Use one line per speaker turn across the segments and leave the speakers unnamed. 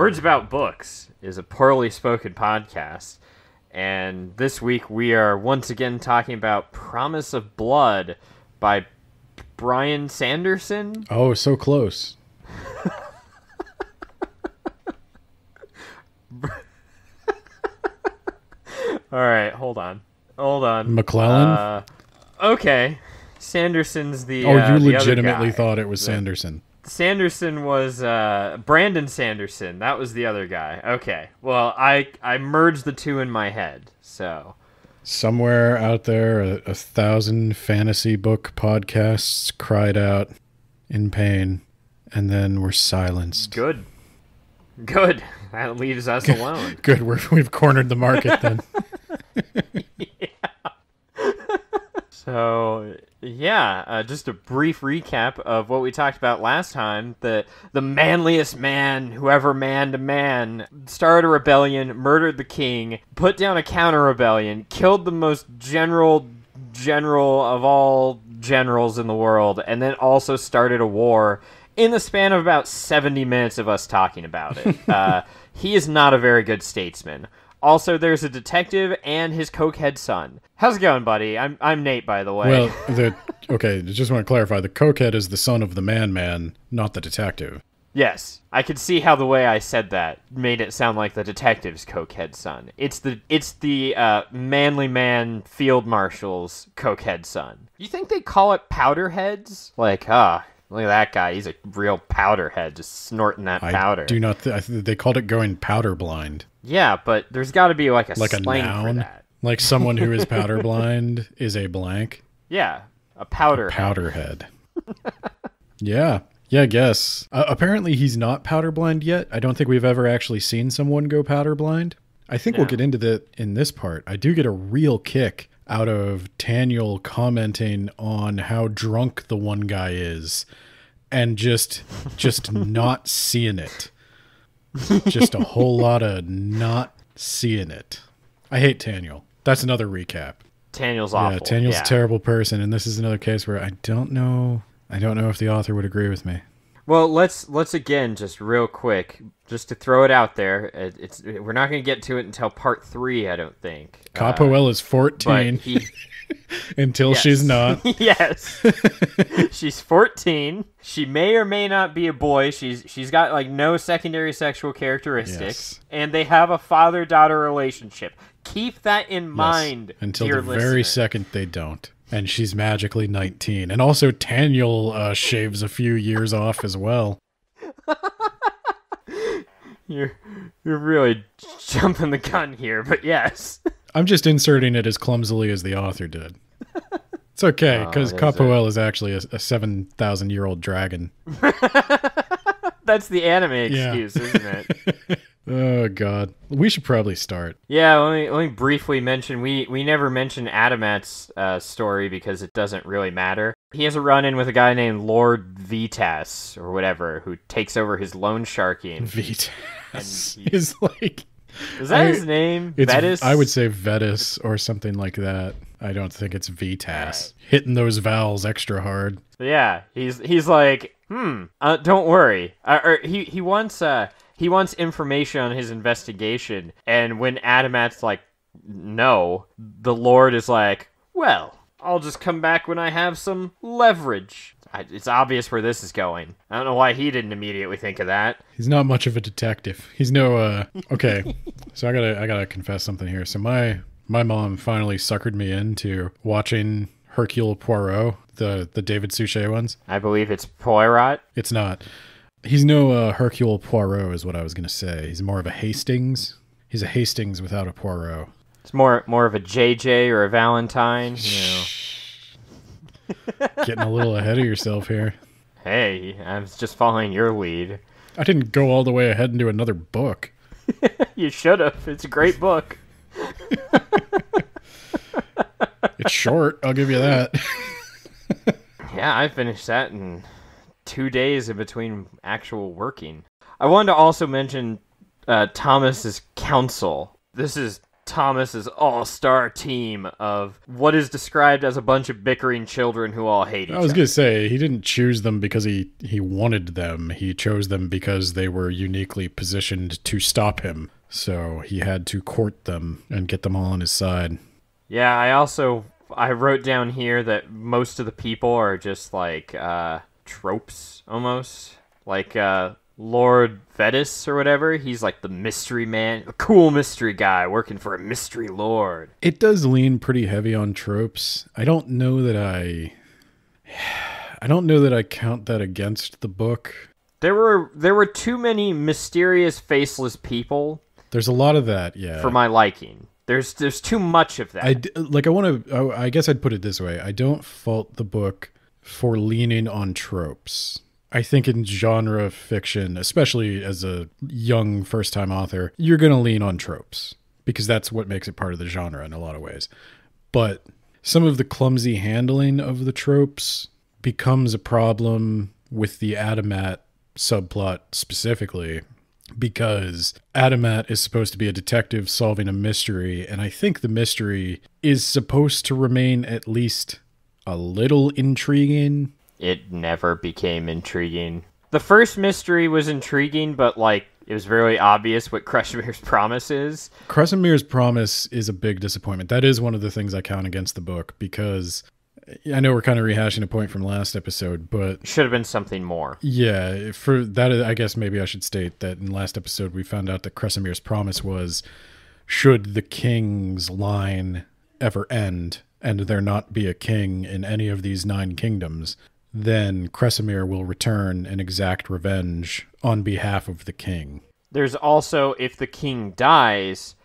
Words About Books is a poorly spoken podcast. And this week we are once again talking about Promise of Blood by Brian Sanderson.
Oh, so close.
All right, hold on. Hold on.
McClellan?
Uh, okay. Sanderson's the.
oh,
uh,
you
other
legitimately thought it was Sanderson.
Sanderson was uh, Brandon Sanderson. That was the other guy. Okay. Well, I I merged the two in my head. So
Somewhere out there, a, a thousand fantasy book podcasts cried out in pain and then were silenced.
good. Good. That leaves us alone.
Good, we're, we've cornered the market then.
So yeah, uh, just a brief recap of what we talked about last time. The the manliest man who ever manned a man started a rebellion, murdered the king, put down a counter rebellion, killed the most general general of all generals in the world, and then also started a war in the span of about 70 minutes of us talking about it. uh, he is not a very good statesman. Also, there's a detective and his cokehead son. How's it going, buddy? I'm I'm Nate, by the way.
Well, the okay, just want to clarify the cokehead is the son of the man man, not the detective.
yes, I could see how the way I said that made it sound like the detective's cokehead son. It's the it's the uh, manly man field marshal's cokehead son. You think they call it powderheads? Like, ah, look at that guy. He's a real powderhead, just snorting that powder.
I do not. Th- they called it going powder blind,
Yeah, but there's got to be like a
like a noun,
that.
like someone who is powder blind is a blank
Yeah, a powder.
powderhead. yeah, yeah. I guess. Uh, apparently, he's not powder blind yet. I don't think we've ever actually seen someone go powder blind. I think we'll get into that in this part. I do get a real kick out of Daniel commenting on how drunk the one guy is and just just not seeing it. Just a whole lot of not seeing it. I hate Taniel. That's another recap.
Taniel's awful.
Yeah, Daniel's
yeah.
a terrible person, and this is another case where I don't know. I don't know if the author would agree with me.
Well, let's let's again just real quick, just to throw it out there. It, it's we're not going to get to it until part three, I don't think. Uh,
Ka-poel is
but
14
he,
until
yes.
she's not.
yes, she's fourteen. She may or may not be a boy. She's she's got like no secondary sexual characteristics,
Yes.
and they have a father daughter relationship. Keep that in mind,
until the very second they don't. And she's magically 19. And also, Daniel uh, shaves a few years off as well.
You're you're really jumping the gun here, but yes.
I'm just inserting it as clumsily as the author did. It's okay, because
Oh,
Ka-poel is actually a, a 7,000 year old dragon.
That's the anime
Yeah.
excuse, isn't it?
Oh, God. We should probably start.
Yeah, let me let me briefly mention we we never mention Adamat's uh, story because it doesn't really matter. He has a run in with a guy named Lord Vitas or whatever who takes over his loan sharking.
Vitas
he-
is like.
Is that
I-
his name?
It's,
Vetas?
I would say Vetas or something like that. I don't think it's Vitas.
Alright.
Hitting those vowels extra hard.
Yeah, he's he's like, hmm, uh, don't worry. Uh, or he he wants uh he wants information on his investigation, and when Adamat's like, no, the Lord is like, well, I'll just come back when I have some leverage. I, it's obvious where this is going. I don't know why he didn't immediately think of that.
He's not much of a detective. He's no uh okay. so I gotta I gotta confess something here. So my my mom finally suckered me into watching Hercule Poirot, the the David Suchet ones.
I believe it's Poirot.
It's not. He's no uh, Hercule Poirot, is what I was gonna say. He's more of a Hastings. He's a Hastings without a Poirot.
It's more more of a JJ or a Valentine. You know.
Getting a little ahead of yourself here.
Hey, I was just following your lead.
I didn't go all the way ahead into another book.
You should have. It's a great book.
It's short, I'll give you that.
Yeah, I finished that in two days in between actual working. I wanted to also mention uh, Thomas's counsel. This is Thomas's all-star team of what is described as a bunch of bickering children who all hate each other.
I was gonna say he didn't choose them because he he wanted them. He chose them because they were uniquely positioned to stop him. So he had to court them and get them all on his side.
Yeah, I also I wrote down here that most of the people are just like uh tropes almost. Like uh Lord Vetas or whatever, he's like the mystery man, a cool mystery guy working for a mystery lord.
It does lean pretty heavy on tropes. I don't know that I I don't know that I count that against the book.
There were there were too many mysterious faceless people
There's a lot of that, yeah.
for my liking. There's there's too much of that.
I like I want to I guess I'd put it this way. I don't fault the book for leaning on tropes. I think in genre fiction, especially as a young first-time author, you're going to lean on tropes because that's what makes it part of the genre in a lot of ways. But some of the clumsy handling of the tropes becomes a problem with the Adamat subplot specifically because Adamat is supposed to be a detective solving a mystery, and I think the mystery is supposed to remain at least a little intriguing.
It never became intriguing. The first mystery was intriguing, but like it was very obvious what Kresimir's promise is.
Kresimir's promise is a big disappointment. That is one of the things I count against the book because I know we're kind of rehashing a point from last episode, but
Should have been something more.
Yeah, for that, I guess maybe I should state that in last episode we found out that Kresimir's promise was should the king's line ever end and there not be a king in any of these nine kingdoms, then Kresimir will return and exact revenge on behalf of the king.
There's also if the king dies,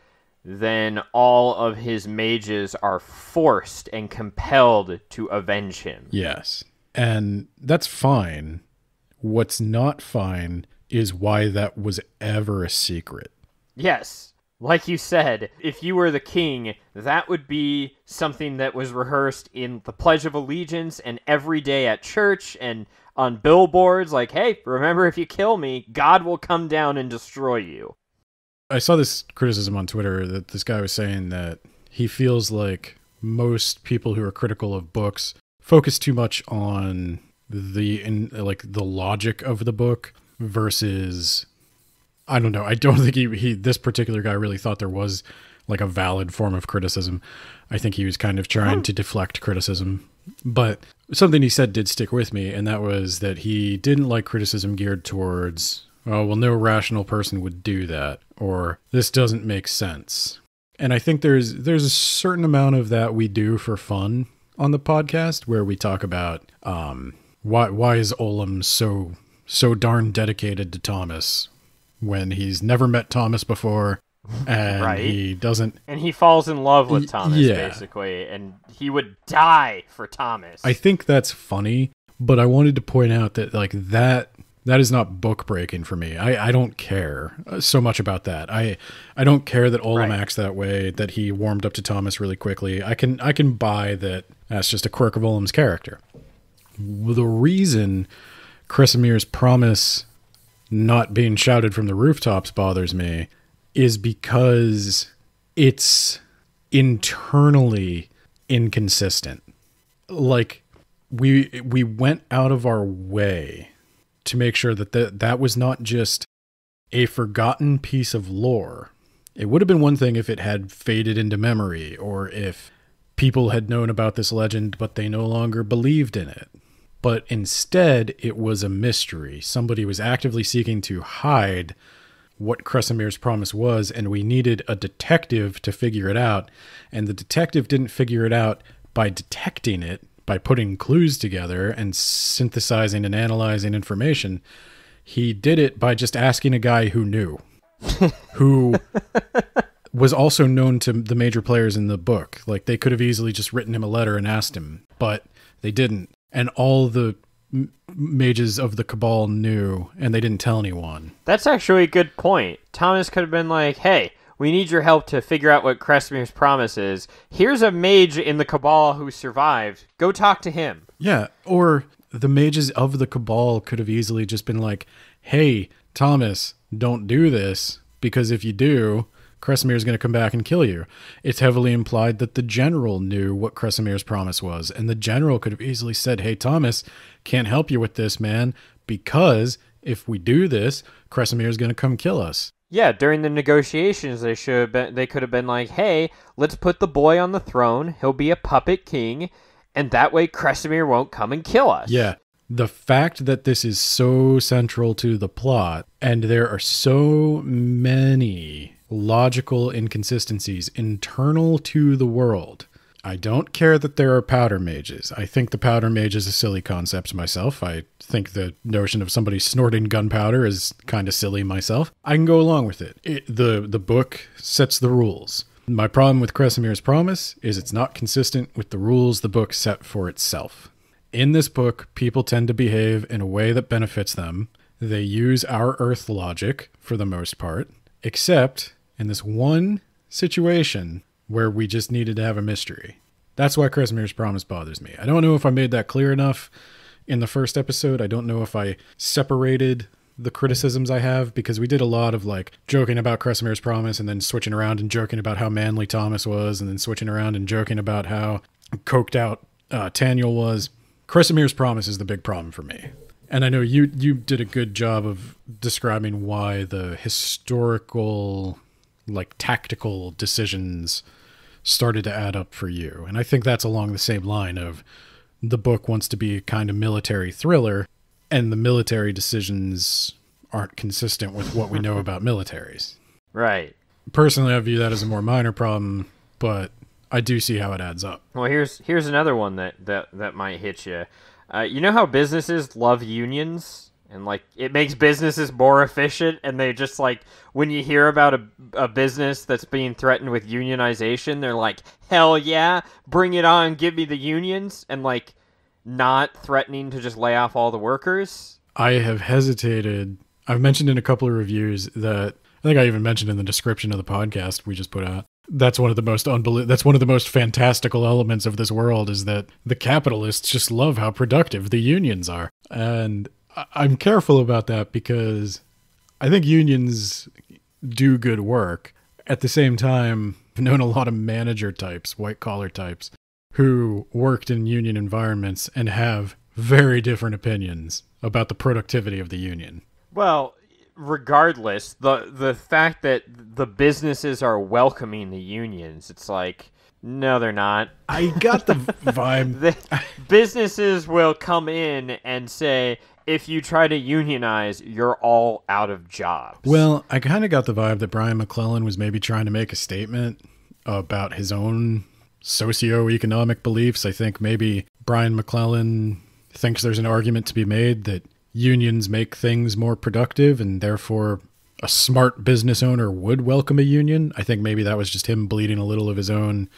then all of his mages are forced and compelled to avenge him.
Yes. And that's fine. What's not fine is why that was ever a secret.
Yes. Like you said, if you were the king, that would be something that was rehearsed in the Pledge of Allegiance and every day at church and on billboards like, hey, remember if you kill me, God will come down and destroy you.
I saw this criticism on Twitter that this guy was saying that he feels like most people who are critical of books focus too much on the in like the logic of the book versus I don't know. I don't think he, he this particular guy really thought there was like a valid form of criticism. I think he was kind of trying to deflect criticism. But something he said did stick with me, and that was that he didn't like criticism geared towards, oh, well, no rational person would do that, or this doesn't make sense. And I think there's there's a certain amount of that we do for fun on the podcast where we talk about um, why why is Olem so so darn dedicated to Thomas when he's never met Thomas before and
Right.
he doesn't
And he falls in love with Thomas,
yeah.
basically, and he would die for Thomas.
I think that's funny, but I wanted to point out that like that that is not book breaking for me. I, I don't care uh, so much about that. I I don't care that Olem
Right.
acts that way. That he warmed up to Thomas really quickly. I can I can buy that. That's just a quirk of Olem's character. The reason Kresimir's promise not being shouted from the rooftops bothers me is because it's internally inconsistent. Like we we went out of our way to make sure that that, that was not just a forgotten piece of lore. It would have been one thing if it had faded into memory or if people had known about this legend but they no longer believed in it. But instead, it was a mystery. Somebody was actively seeking to hide what Kresimir's promise was, and we needed a detective to figure it out. And the detective didn't figure it out by detecting it, by putting clues together and synthesizing and analyzing information. He did it by just asking a guy who knew, who was also known to the major players in the book. Like they could have easily just written him a letter and asked him, but they didn't. And all the mages of the cabal knew, and they didn't tell anyone.
That's actually a good point. Thomas could have been like, hey, we need your help to figure out what Kresimir's promise is. Here's a mage in the Cabal who survived. Go talk to him.
Yeah, or the mages of the cabal could have easily just been like, "Hey, Thomas, don't do this because if you do, Kresimir is going to come back and kill you. It's heavily implied that the general knew what Kresimir's promise was, and the general could have easily said, "Hey, Thomas, can't help you with this, man, because if we do this, Kresimir is going to come kill us."
Yeah, during the negotiations, they should have been. They could have been like, "Hey, let's put the boy on the throne. He'll be a puppet king, and that way Kresimir won't come and kill us."
Yeah. The fact that this is so central to the plot, and there are so many logical inconsistencies internal to the world. I don't care that there are powder mages. I think the powder mage is a silly concept myself. I think the notion of somebody snorting gunpowder is kind of silly myself. I can go along with it. it the the book sets the rules. My problem with Kresimir's promise is it's not consistent with the rules the book set for itself. In this book, people tend to behave in a way that benefits them. They use our earth logic for the most part, except in this one situation where we just needed to have a mystery. That's why Kresimir's promise bothers me. I don't know if I made that clear enough in the first episode. I don't know if I separated the criticisms I have because we did a lot of like joking about Kresimir's promise and then switching around and joking about how manly Thomas was and then switching around and joking about how coked out uh, Taniel was. Kresimir's promise is the big problem for me. And I know you you did a good job of describing why the historical like tactical decisions started to add up for you. And I think that's along the same line of the book wants to be a kind of military thriller and the military decisions aren't consistent with what we know about militaries.
Right.
Personally, I view that as a more minor problem, but I do see how it adds up.
Well, here's here's another one that that that might hit you. Uh, you know how businesses love unions and like it makes businesses more efficient and they just like when you hear about a, a business that's being threatened with unionization they're like hell yeah bring it on give me the unions and like not threatening to just lay off all the workers
I have hesitated. I've mentioned in a couple of reviews that I think I even mentioned in the description of the podcast we just put out. That's one of the most unbelie- that's one of the most fantastical elements of this world is that the capitalists just love how productive the unions are. And I- I'm careful about that because I think unions do good work. At the same time, I've known a lot of manager types, white collar types, who worked in union environments and have very different opinions about the productivity of the union.
well regardless the the fact that the businesses are welcoming the unions it's like no they're not
I got the vibe.
the businesses will come in and say if you try to unionize you're all out of jobs
Well, I kind of got the vibe that Brian McClellan was maybe trying to make a statement about his own socioeconomic beliefs. I think maybe Brian McClellan thinks there's an argument to be made that unions make things more productive and therefore a smart business owner would welcome a union. I think maybe that was just him bleeding a little of his own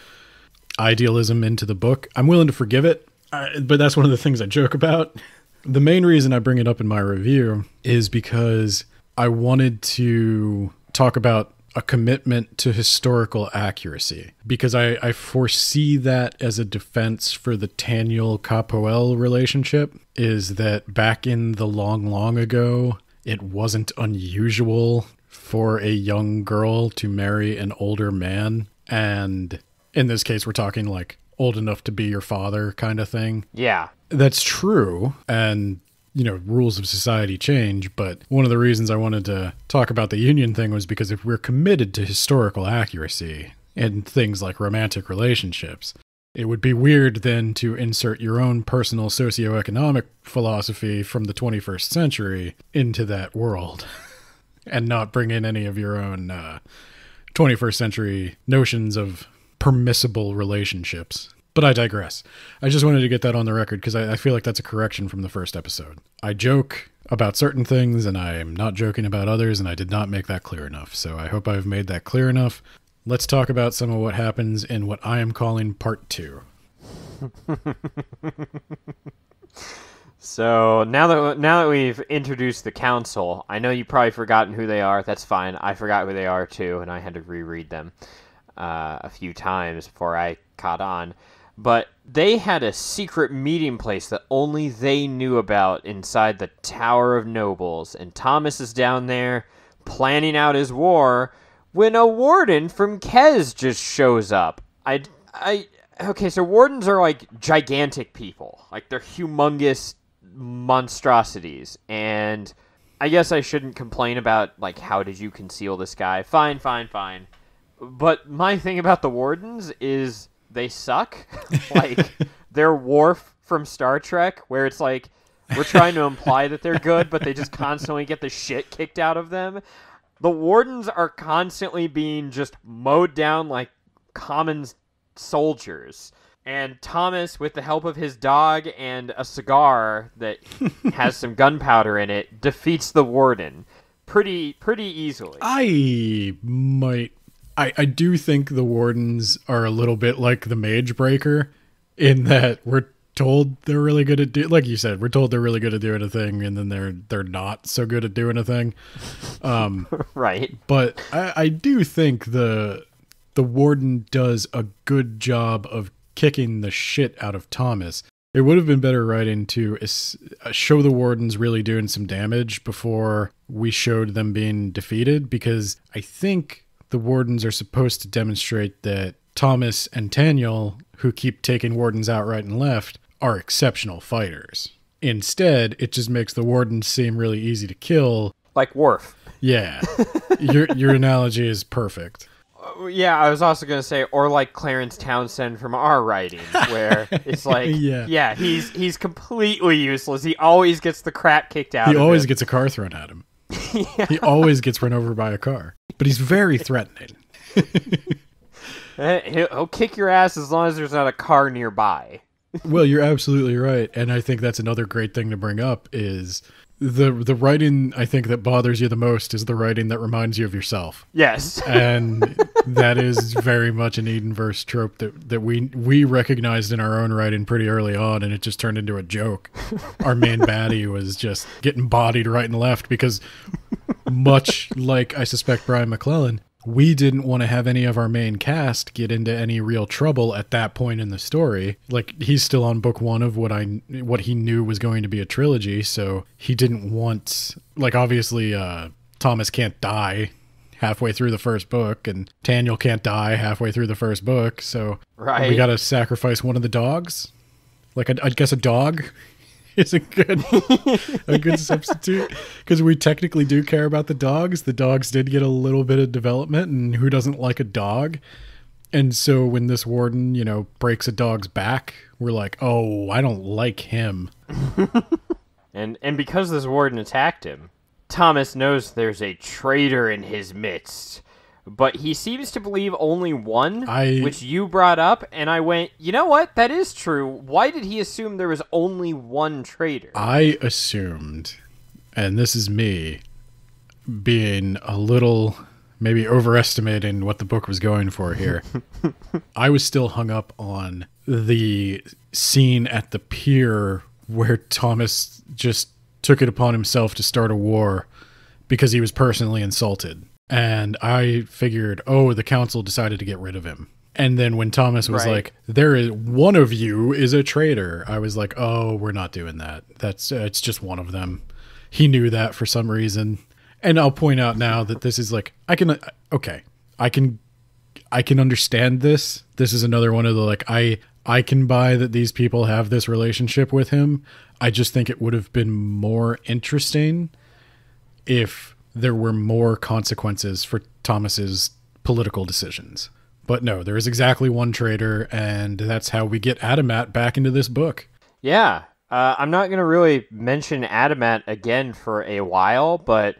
idealism into the book. I'm willing to forgive it, uh, but that's one of the things I joke about. The main reason I bring it up in my review is because I wanted to talk about a commitment to historical accuracy because I, I foresee that as a defense for the Taniel Ka-poel relationship is that back in the long, long ago, it wasn't unusual for a young girl to marry an older man. And in this case, we're talking like old enough to be your father kind of thing.
yeah
That's true. And, you know, rules of society change. But one of the reasons I wanted to talk about the union thing was because if we're committed to historical accuracy and things like romantic relationships, it would be weird then to insert your own personal socioeconomic philosophy from the 21st century into that world and not bring in any of your own uh, 21st century notions of permissible relationships. But I digress. I just wanted to get that on the record because I, I feel like that's a correction from the first episode. I joke about certain things and I am not joking about others, and I did not make that clear enough. So I hope I've made that clear enough. Let's talk about some of what happens in what I am calling part two.
So now that now that we've introduced the council, I know you've probably forgotten who they are. That's fine. I forgot who they are too, and I had to reread them uh, a few times before I caught on. But they had a secret meeting place that only they knew about inside the Tower of Nobles, and Thomas is down there planning out his war when a warden from Kez just shows up. I, I, okay, so wardens are like gigantic people, like they're humongous monstrosities, and I guess I shouldn't complain about like how did you conceal this guy? Fine, fine, fine. But my thing about the wardens is they suck. like they're Worf from Star Trek, where it's like we're trying to imply that they're good, but they just constantly get the shit kicked out of them. The wardens are constantly being just mowed down like common soldiers. And Thomas, with the help of his dog and a cigar that has some gunpowder in it, defeats the warden pretty pretty easily.
I might I, I do think the wardens are a little bit like the mage breaker in that we're told they're really good at do like you said we're told they're really good at doing a thing and then they're they're not so good at doing a thing. Um
right.
but I, I do think the the warden does a good job of kicking the shit out of thomas. It would have been better writing to uh, show the wardens really doing some damage before we showed them being defeated because i think the wardens are supposed to demonstrate that thomas and Taniel, who keep taking wardens out right and left are exceptional fighters instead it just makes the wardens seem really easy to kill
like Worf.
yeah. your your analogy is perfect.
Yeah, I was also gonna say, or like Clarence Townsend from our writing, where it's like,
Yeah.
yeah, he's he's completely useless. He always gets the crap kicked out.
He always
him.
gets a car thrown at him. He always gets run over by a car. But he's very threatening.
He'll, he'll kick your ass as long as there's not a car nearby.
Well, you're absolutely right, and I think that's another great thing to bring up is the the writing I think that bothers you the most is the writing that reminds you of yourself.
Yes.
And that is very much an Edenverse trope that, that we we recognized in our own writing pretty early on, and it just turned into a joke. Our main baddie was just getting bodied right and left because, much like I suspect Brian McClellan, we didn't want to have any of our main cast get into any real trouble at that point in the story. Like he's still on book one of what I what he knew was going to be a trilogy, so he didn't want like obviously uh, Thomas can't die halfway through the first book, and Daniel can't die halfway through the first book. So
Right.
we got to sacrifice one of the dogs. Like I, I guess a dog is a good a good substitute because we technically do care about the dogs. The dogs did get a little bit of development, and who doesn't like a dog? And so when this warden, you know, breaks a dog's back, we're like, oh, I don't like him.
And and because this warden attacked him, Thomas knows there's a traitor in his midst. But he seems to believe only one,
I-
which you brought up, and I went, you know what? That is true. Why did he assume there was only one traitor?
I assumed, and this is me being a little maybe overestimating what the book was going for here. I was still hung up on the scene at the pier where Thomas just took it upon himself to start a war because he was personally insulted. And I figured, oh, the council decided to get rid of him. And then when Thomas was
Right.
like, "There is one of you is a traitor," I was like, "Oh, we're not doing that. That's uh, it's just one of them." He knew that for some reason. And I'll point out now that this is like I can okay, I can I can understand this. This is another one of the like I I can buy that these people have this relationship with him. I just think it would have been more interesting if there were more consequences for Thomas's political decisions. But no, there is exactly one traitor, and that's how we get Adamat back into this book.
Yeah, uh, I'm not going to really mention Adamat again for a while, but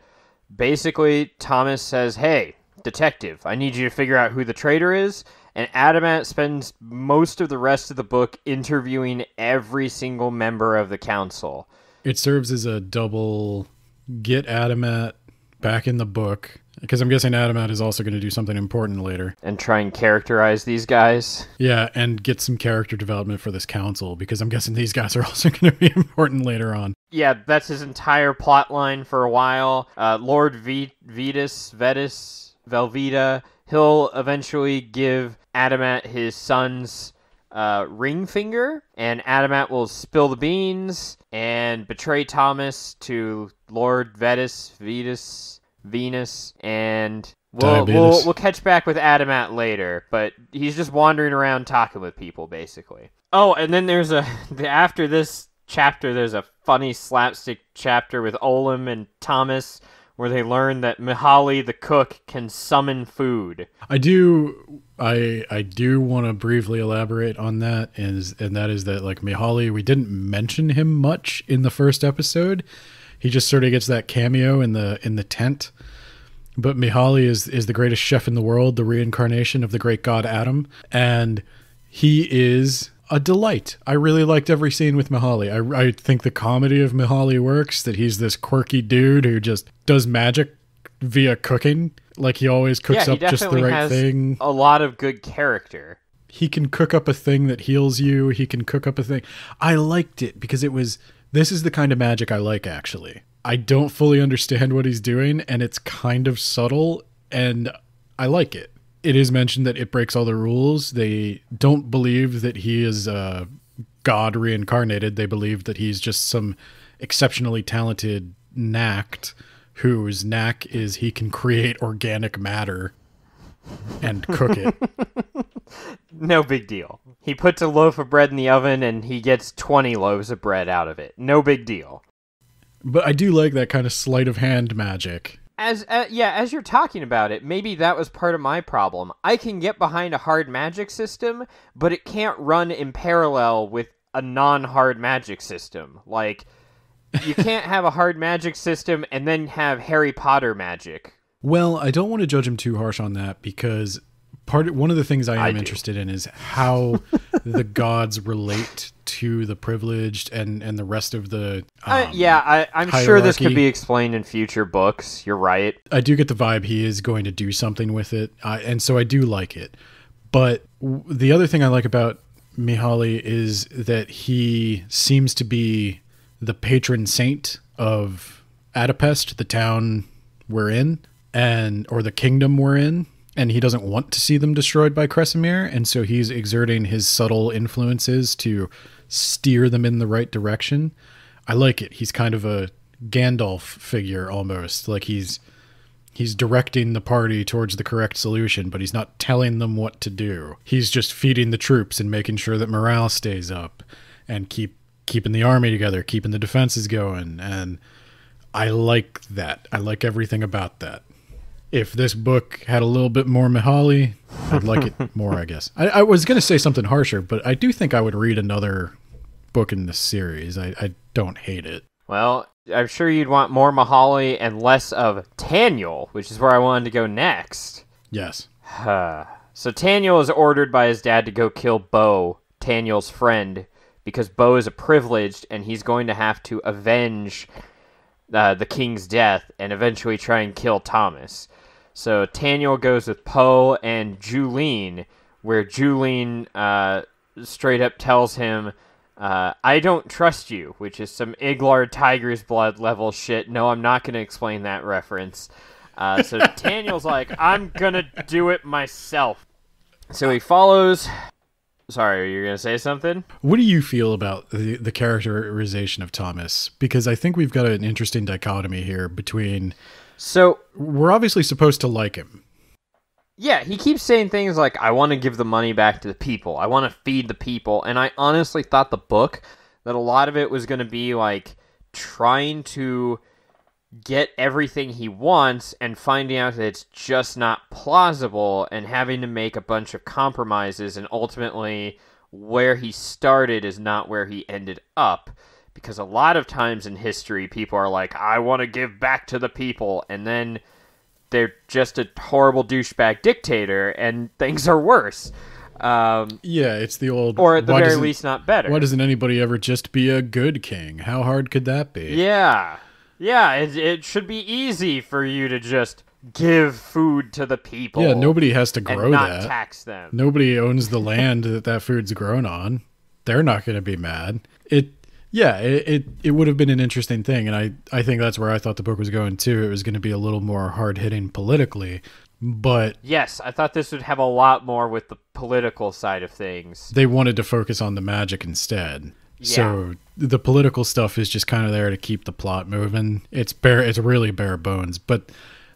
basically, Thomas says, Hey, detective, I need you to figure out who the traitor is. And Adamat spends most of the rest of the book interviewing every single member of the council.
It serves as a double get Adamat back in the book, because I'm guessing Adamat is also going to do something important later.
and try and characterize these guys.
Yeah, and get some character development for this council, because I'm guessing these guys are also going to be important later on.
Yeah, that's his entire plot line for a while. Uh, Lord v- Vetas, Vetas, Velveeta, he'll eventually give Adamat his son's uh, ring finger, and Adamat will spill the beans and betray Thomas to Lord Vetas, Vetas, Venus, and we'll, we'll we'll catch back with Adamat later. But he's just wandering around talking with people, basically. Oh, and then there's a after this chapter, there's a funny slapstick chapter with Olem and Thomas where they learn that Mihali the cook can summon food.
I do I I do want to briefly elaborate on that, and and that is that like Mihali we didn't mention him much in the first episode. He just sort of gets that cameo in the in the tent. But Mihali is is the greatest chef in the world, the reincarnation of the great god Adam, and he is a delight. I really liked every scene with Mihali. I, I think the comedy of Mihali works, that he's this quirky dude who just does magic via cooking. Like he always cooks
yeah,
up just the right thing.
A lot of good character.
He can cook up a thing that heals you. He can cook up a thing. I liked it because it was this is the kind of magic I like actually. I don't fully understand what he's doing and it's kind of subtle and I like it it is mentioned that it breaks all the rules. They don't believe that he is uh, God reincarnated. They believe that he's just some exceptionally talented knacked whose knack is he can create organic matter and cook it.
no big deal. He puts a loaf of bread in the oven and he gets 20 loaves of bread out of it. No big deal.
But I do like that kind of sleight of hand magic
as uh, yeah, as you're talking about it, maybe that was part of my problem. I can get behind a hard magic system, but it can't run in parallel with a non-hard magic system. Like you can't have a hard magic system and then have Harry Potter magic.
Well, I don't want to judge him too harsh on that because part of, one of the things I am I interested in is how the gods relate to the privileged and and the rest of the
uh, um, uh, yeah I, i'm hierarchy. sure this could be explained in future books. You're right.
I do get the vibe he is going to do something with it. Uh, and so i do like it. But w- the other thing i like about mihali is that he seems to be the patron saint of Adopest the town we're in and or the kingdom we're in and he doesn't want to see them destroyed by Kresimir, and so he's exerting his subtle influences to steer them in the right direction. I like it. He's kind of a Gandalf figure almost, like he's he's directing the party towards the correct solution, but he's not telling them what to do. He's just feeding the troops and making sure that morale stays up and keep keeping the army together, keeping the defenses going, and I like that. I like everything about that if this book had a little bit more Mihali, I'd like it more, I guess. I, I was going to say something harsher, but I do think I would read another book in this series. I, I don't hate it.
Well, I'm sure you'd want more Mihali and less of Taniel, which is where I wanted to go next.
Yes.
so Taniel is ordered by his dad to go kill Bo, Taniel's friend, because Bo is a privileged and he's going to have to avenge uh, the king's death and eventually try and kill Thomas. So Taniel goes with Poe and Julene, where Julene uh, straight up tells him, uh, I don't trust you, which is some Iglard Tiger's Blood level shit. No, I'm not going to explain that reference. Uh, so Taniel's like, I'm going to do it myself. So he follows. Sorry, you're going to say something?
What do you feel about the, the characterization of Thomas? Because I think we've got an interesting dichotomy here between
so
we're obviously supposed to like him.
Yeah, he keeps saying things like, I want to give the money back to the people. I want to feed the people. And I honestly thought the book, that a lot of it was going to be like trying to get everything he wants and finding out that it's just not plausible and having to make a bunch of compromises and ultimately where he started is not where he ended up. Because a lot of times in history people are like i want to give back to the people and then they're just a horrible douchebag dictator and things are worse. Um,
yeah it's the old
or at the very least not better.
why doesn't anybody ever just be a good king? How hard could that be?
Yeah yeah it, it should be easy for you to just give food to the people
yeah nobody has to grow
that
tax
them
nobody owns the land that that food's grown on they're not going to be mad it yeah, it, it, it would have been an interesting thing, and I I think that's where I thought the book was going too. It was going to be a little more hard hitting politically, but
yes, I thought this would have a lot more with the political side of things.
They wanted to focus on the magic instead. Yeah. So the political stuff is just kind of there to keep the plot moving. It's bare it's really bare bones, but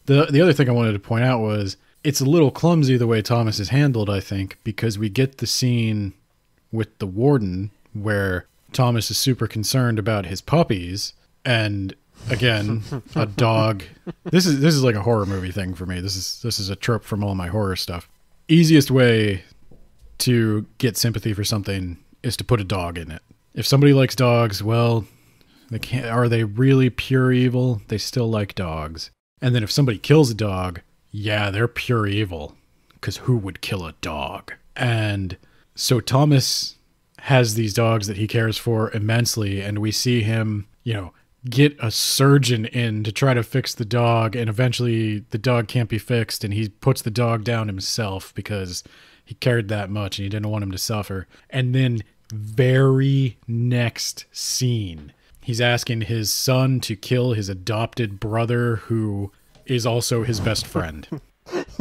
The the other thing I wanted to point out was it's a little clumsy the way Thomas is handled, I think, because we get the scene with the warden where Thomas is super concerned about his puppies and again a dog. This is this is like a horror movie thing for me. This is this is a trope from all my horror stuff. Easiest way to get sympathy for something is to put a dog in it if somebody likes dogs well they can't are they really pure evil? They still like dogs. And then if somebody kills a dog yeah they're pure evil because who would kill a dog? And so thomas has these dogs that he cares for immensely and we see him you know get a surgeon in to try to fix the dog and eventually the dog can't be fixed and he puts the dog down himself because he cared that much and he didn't want him to suffer. And then very next scene he's asking his son to kill his adopted brother who is also his best friend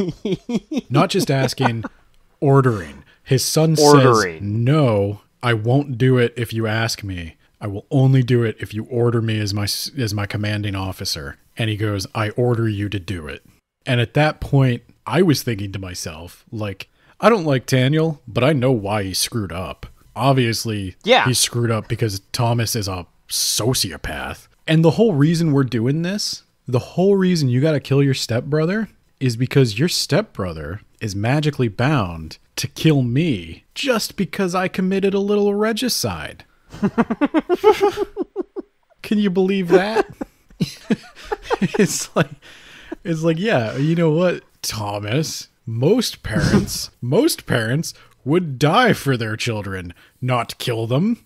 not just asking ordering his son
Ordering.
says no i won't do it if you ask me I will only do it if you order me as my as my commanding officer. And he goes, "I order you to do it." And at that point, I was thinking to myself, like, I don't like Daniel, but I know why he screwed up. Obviously,
Yeah.
he screwed up because Thomas is a sociopath. And the whole reason we're doing this, the whole reason you got to kill your stepbrother is because your stepbrother is magically bound to kill me just because I committed a little regicide. Can you believe that? it's like it's like yeah, you know what, Thomas? Most parents, most parents would die for their children, not kill them.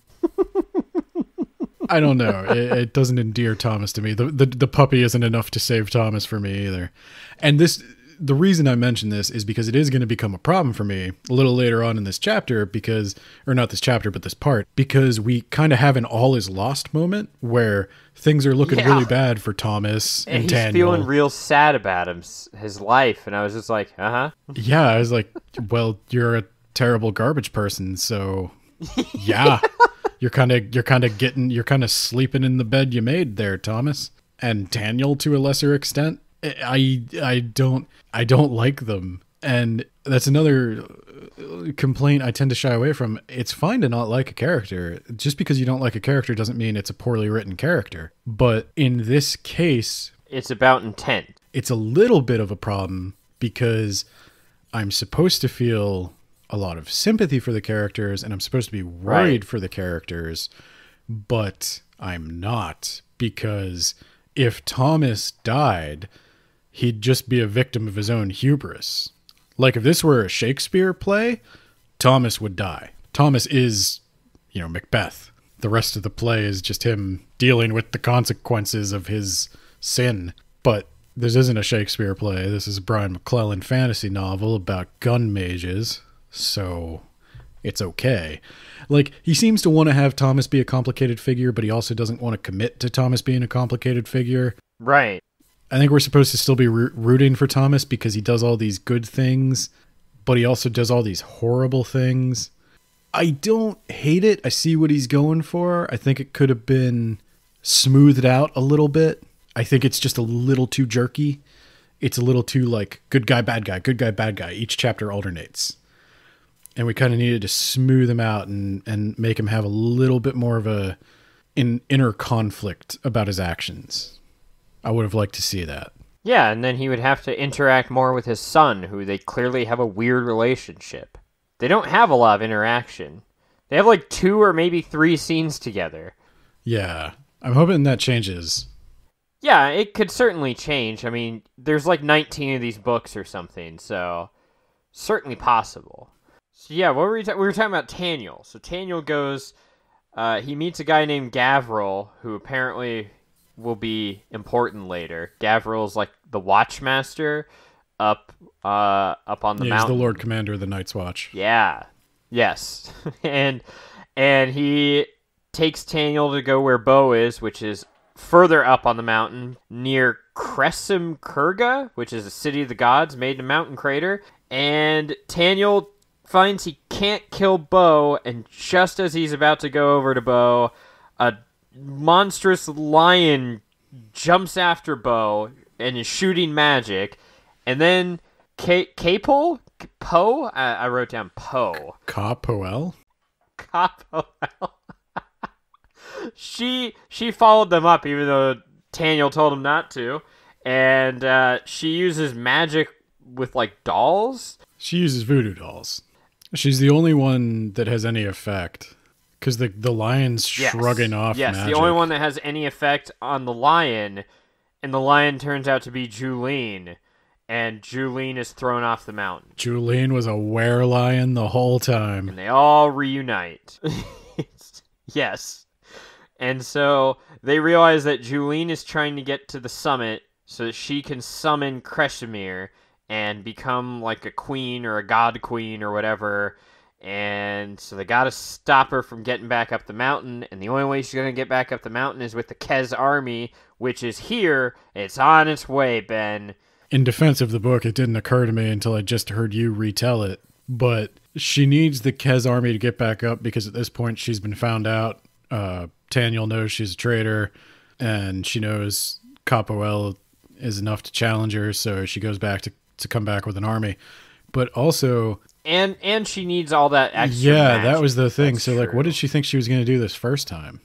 I don't know. It, it doesn't endear Thomas to me. The, the the puppy isn't enough to save Thomas for me either. And this the reason I mention this is because it is going to become a problem for me a little later on in this chapter because or not this chapter but this part because we kind of have an all is lost moment where things are looking
Yeah.
really bad for Thomas and,
And he's
Daniel.
feeling real sad about him, his life, and I was just like, uh huh.
yeah, I was like, well, you're a terrible garbage person, so yeah. You're kind of you're kind of getting you're kind of sleeping in the bed you made there, Thomas. And Daniel to a lesser extent. I I don't I don't like them. And that's another uh, complaint I tend to shy away from. It's fine to not like a character. Just because you don't like a character doesn't mean it's a poorly written character. But in this case,
It's about intent.
it's a little bit of a problem because I'm supposed to feel a lot of sympathy for the characters and I'm supposed to be worried
Right.
for the characters, but I'm not because if Thomas died, he'd just be a victim of his own hubris. Like if this were a Shakespeare play, Thomas would die. Thomas is, you know, Macbeth. The rest of the play is just him dealing with the consequences of his sin. But this isn't a Shakespeare play. This is a Brian McClellan fantasy novel about gun mages. So it's okay. Like he seems to want to have Thomas be a complicated figure, but he also doesn't want to commit to Thomas being a complicated figure.
Right.
I think we're supposed to still be rooting for Thomas because he does all these good things, but he also does all these horrible things. I don't hate it. I see what he's going for. I think it could have been smoothed out a little bit. I think it's just a little too jerky. It's a little too like good guy, bad guy, good guy, bad guy. Each chapter alternates. And we kind of needed to smooth him out and and make him have a little bit more of a an inner conflict about his actions. I would have liked to see that.
Yeah, and then he would have to interact more with his son, who they clearly have a weird relationship. They don't have a lot of interaction. They have like two or maybe three scenes together.
Yeah. I'm hoping that changes.
Yeah, it could certainly change. I mean, there's like 19 of these books or something, so certainly possible. So yeah, what were we? Ta- we were talking about Taniel. So Taniel goes. Uh, he meets a guy named Gavril, who apparently will be important later. Gavril's like the Watchmaster up uh up on the
Yeah, he's the. Lord Commander of the Night's Watch.
Yeah. Yes. and and he takes Taniel to go where Bo is, which is further up on the mountain near Kresim Kurga, which is a city of the gods made in a mountain crater. And Taniel finds he can't kill Bo, and just as he's about to go over to Bo, a monstrous lion jumps after Bo, and is shooting magic, and then K Capel Poe. I, I wrote down Poe.
Ka-poel?
Ka-poel. she she followed them up, even though Taniel told him not to, and uh, she uses magic with like dolls.
She uses voodoo dolls. She's the only one that has any effect. Because the, the lion's
Yes.
shrugging off
Yes,
magic.
the only one that has any effect on the lion, and the lion turns out to be Julene, and Julene is thrown off the mountain.
Julene was a were lion the whole time.
and they all reunite. yes. And so they realize that Julene is trying to get to the summit so that she can summon Kresimir and become like a queen or a god queen or whatever. And so they gotta stop her from getting back up the mountain. And the only way she's gonna get back up the mountain is with the Kez army, which is here. It's on its way, Ben.
In defense of the book, it didn't occur to me until I just heard you retell it. But she needs the Kez army to get back up because at this point she's been found out. Uh, Taniel knows she's a traitor, and she knows Ka-poel is enough to challenge her, so she goes back to, to come back with an army. But also,
And and she needs all that extra.
yeah, that was the thing.
That's
so, like, what did she think she was going to do this first time?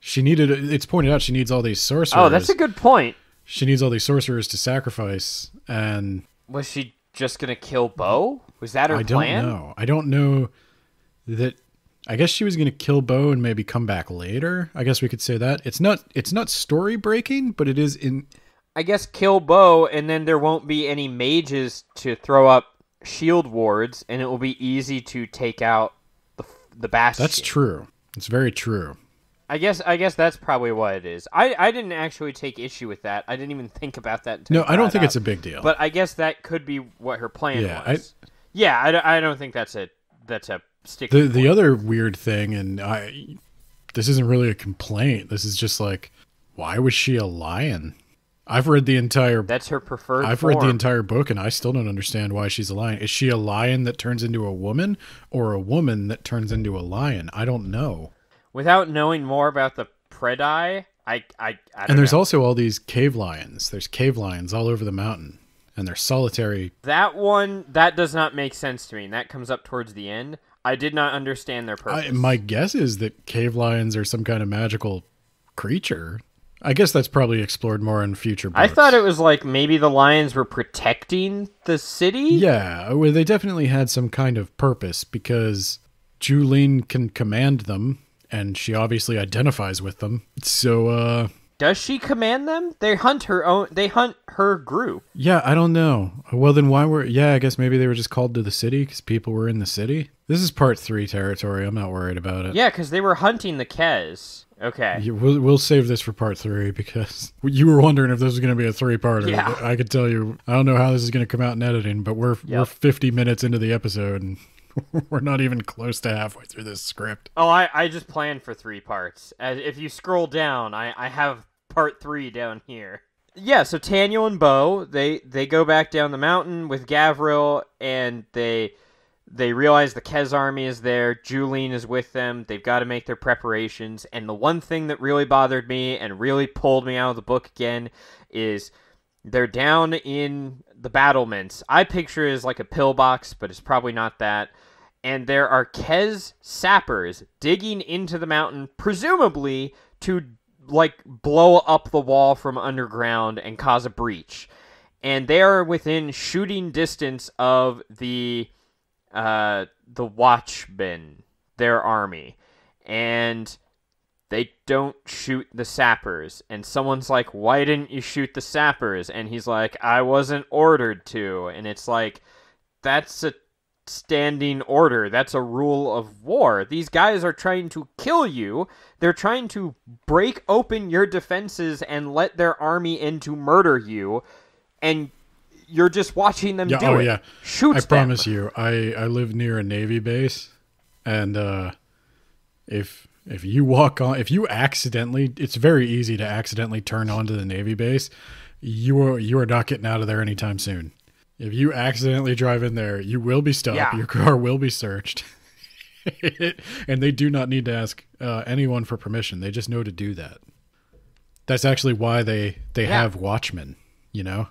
She needed. It's pointed out she needs all these sorcerers.
Oh, that's a good point.
she needs all these sorcerers to sacrifice, and
Was she just gonna kill Bo? Was that her
I don't know. I don't know that. I guess she was going to kill Bo and maybe come back later. I guess we could say that it's not. It's not story breaking, but it is in.
I guess kill Bo, and then there won't be any mages to throw up shield wards, and it will be easy to take out the the bastion.
That's true. It's very true.
I guess I guess that's probably what it is. I I didn't actually take issue with that. I didn't even think about that. Until
No, I don't think
it
it's a big deal.
But I guess that could be what her plan
Yeah, I-
was. yeah, I, don't- I don't think that's a that's a stick.
the the other weird thing, and I, this isn't really a complaint. This is just like, why was she a lion? I've read the entire.
that's her preferred.
I've read the entire book, and I still don't understand why she's a lion. Is she a lion that turns into a woman, or a woman that turns into a lion? I don't know.
Without knowing more about the Predeii, I I, I
And there's
know.
also all these cave lions. There's cave lions all over the mountain, and they're solitary.
that one that does not make sense to me. And that comes up towards the end. I did not understand their purpose.
I, my guess is that cave lions are some kind of magical creature. I guess that's probably explored more in future books.
I thought it was like maybe the lions were protecting the city.
Yeah, well, they definitely had some kind of purpose because Julene can command them, and she obviously identifies with them. So, uh,
Does she command them? They hunt her own. They hunt her group.
yeah, I don't know. Well, then why were? Yeah, I guess maybe they were just called to the city because people were in the city. This is part three territory. I'm not worried about it.
Yeah, because they were hunting the Kez. Okay.
We'll, we'll save this for part three because you were wondering if this was going to be a three parter.
Yeah.
I could tell you, I don't know how this is going to come out in editing, but we're we're 50 minutes into the episode and we're not even close to halfway through this script.
Oh, I, I just planned for three parts. As if you scroll down, I, I have part three down here. Yeah, so Taniel and Bo, they they go back down the mountain with Gavril, and they they realize the Kez army is there. Julene is with them. They've got to make their preparations. And the one thing that really bothered me and really pulled me out of the book again is they're down in the battlements. I picture it as like a pillbox, but it's probably not that. And there are Kez sappers digging into the mountain, presumably to like blow up the wall from underground and cause a breach. And they are within shooting distance of the uh, the Watchmen, their army, and they don't shoot the sappers. And someone's like, "Why didn't you shoot the sappers?" And he's like, "I wasn't ordered to." And it's like, that's a standing order. That's a rule of war. These guys are trying to kill you. They're trying to break open your defenses and let their army in to murder you. And you're just watching them
Yeah,
do
oh
it.
yeah.
Shoot
I
them.
promise you, I I live near a navy base, and uh, if if you walk on, if you accidentally, it's very easy to accidentally turn onto the navy base. You are you are not getting out of there anytime soon. If you accidentally drive in there, you will be stopped.
Yeah.
Your car will be searched. and they do not need to ask uh, anyone for permission. They just know to do that. That's actually why they they
Yeah.
have watchmen you know?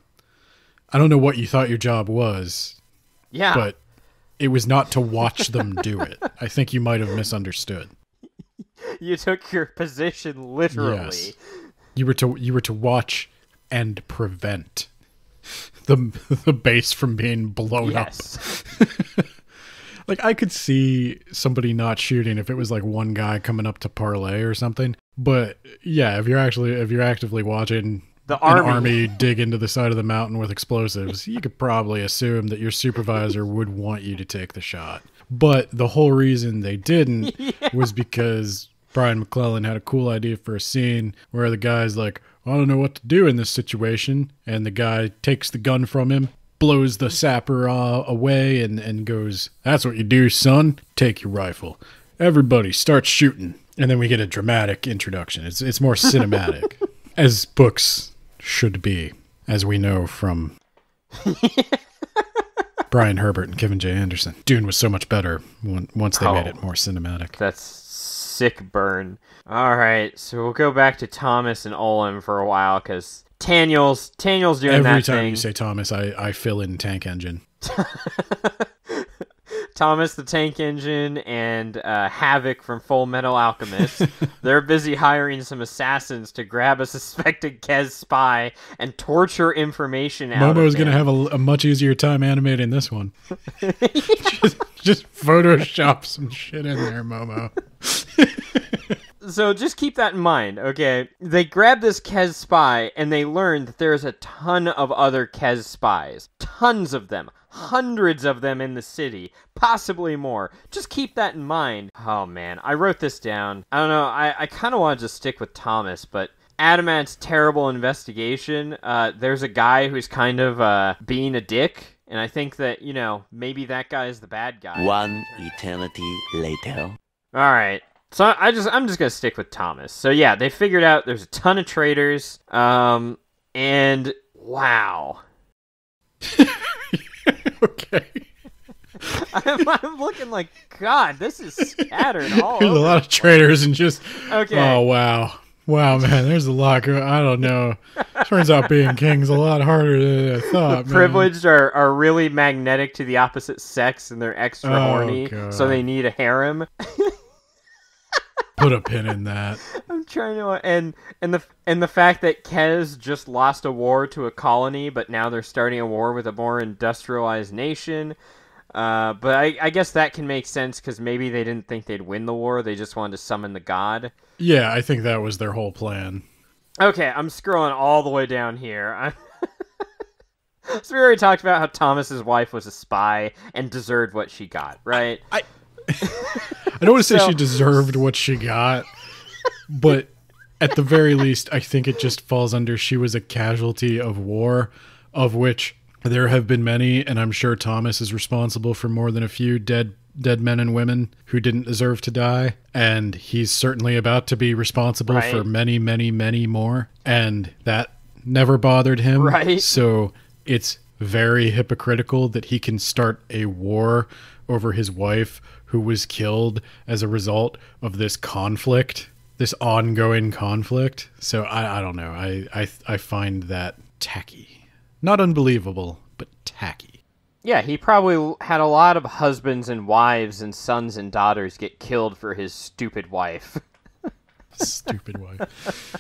I don't know what you thought your job was,
Yeah.
but it was not to watch them do it. I think you might have misunderstood.
you took your position literally.
Yes. You were to you were to watch and prevent the the base from being blown up. Like I could see somebody not shooting if it was like one guy coming up to parlay or something. But yeah, if you're actually if you're actively watching
The army.
army dig into the side of the mountain with explosives, you could probably assume that your supervisor would want you to take the shot. But the whole reason they didn't was because Brian McClellan had a cool idea for a scene where the guy's like, I don't know what to do in this situation. And the guy takes the gun from him, blows the sapper uh, away, and, and goes, That's what you do, son. Take your rifle. Everybody start shooting. And then we get a dramatic introduction. It's, it's more cinematic, as books should be, as we know from Brian Herbert and Kevin J. Anderson. Dune was so much better when, once they made
Oh.
it more cinematic.
That's sick burn. All right, so we'll go back to Thomas and Olem for a while because Taniel's Taniel's doing
Every
that
time you say Thomas, I, I fill in tank engine.
Thomas the Tank Engine and uh, Havoc from Full Metal Alchemist. They're busy hiring some assassins to grab a suspected Kez spy and torture information out
Momo's
of
going to have a, a much easier time animating this one. just, just Photoshop some shit in there, Momo.
So just keep that in mind, okay? They grab this Kez spy and they learn that there's a ton of other Kez spies. Tons of them. Hundreds of them in the city. Possibly more. Just keep that in mind. Oh man, I wrote this down. I don't know, I, I kind of wanted to just stick with Thomas, but Adamat's terrible investigation, uh, there's a guy who's kind of uh, being a dick. And I think that, you know, maybe that guy is the bad guy.
One eternity later.
All right. So I just I'm just gonna stick with Thomas. So yeah, they figured out there's a ton of traitors. Um, and wow,
okay.
I'm, I'm looking like God. This is scattered all
There's a lot of traders and just.
Okay.
Oh, wow. Wow, man. There's a lot. I don't know. Turns out being king's a lot harder than I thought. man.
Privileged are, are really magnetic to the opposite sex and they're extra
Oh,
horny,
God.
so they need a harem.
Put a pin in that.
I'm trying to and and the and the fact that Kez just lost a war to a colony, but now they're starting a war with a more industrialized nation. Uh, but I, I guess that can make sense because maybe they didn't think they'd win the war; they just wanted to summon the god.
Yeah, I think that was their whole plan.
Okay, I'm scrolling all the way down here. I- so we already talked about how Thomas's wife was a spy and deserved what she got, right?
I don't want to say
So-
she deserved what she got, but at the very least, I think it just falls under she was a casualty of war, of which there have been many, and I'm sure Thomas is responsible for more than a few dead dead men and women who didn't deserve to die, and he's certainly about to be responsible
Right.
for many, many, many more, and that never bothered him.
Right.
So it's very hypocritical that he can start a war over his wife who was killed as a result of this conflict, this ongoing conflict. So I, I don't know. I, I I find that tacky. Not unbelievable, but tacky.
Yeah, he probably had a lot of husbands and wives and sons and daughters get killed for his stupid wife.
Stupid wife.